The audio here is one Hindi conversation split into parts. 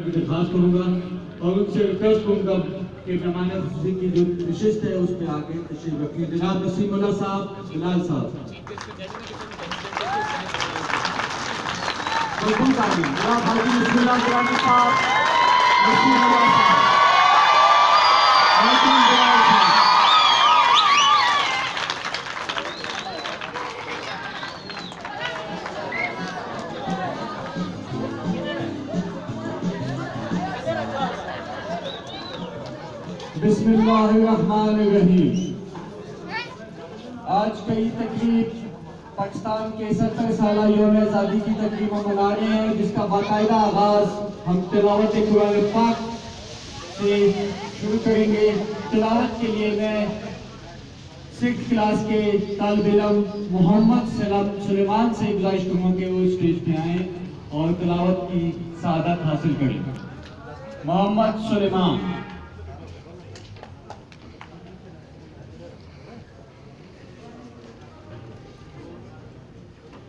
की दरखास्त करूँगा और उनसे रिक्वेस्ट करूँगा कि पैमाना खुशी की जो विशिष्ट है उस पर आके तशरीफ़ रखें। जनाब नसीमुल्ला साहब, बिलाल साहब। साहब। बिस्मिल्लाहिर्रहमानिर्रहीम। आज कई तकरीब पाकिस्तान के सत्तर साल योम आज़ादी की हम मना रहे हैं, जिसका बाकायदा आगाज़ हम तिलावत कुरान पाक से शुरू करेंगे। तिलावत के लिए मैं सिक्स क्लास के तालब इलम मोहम्मद सलाम सुलेमान से गुजारिश करूँगा कि वो स्टेज पे आए और तिलावत की सादत हासिल करें। मोहम्मद सुलेमान।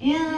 Yeah.